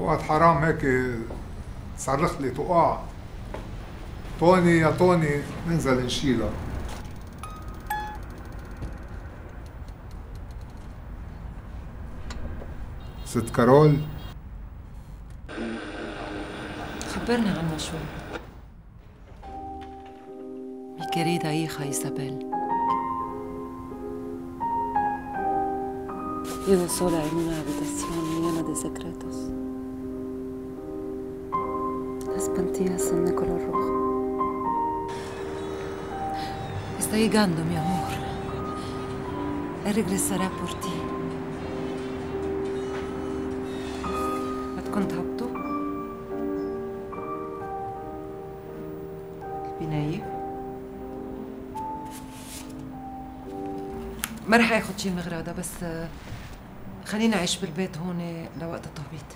وقت حرام هيك صرخت لي تقع طوني يا طوني ننزل نشيلها ست كارول خبرنا عنها شوي Mi querida hija Isabel. Vivo sola en una llena de secretos. De color rojo. Está llegando, mi amor. Él regresará por ti. هتكون تعبتوا؟ قلبي نايم ما رح اخذ شي المغراضة بس خليني اعيش بالبيت هون لوقت التهبيط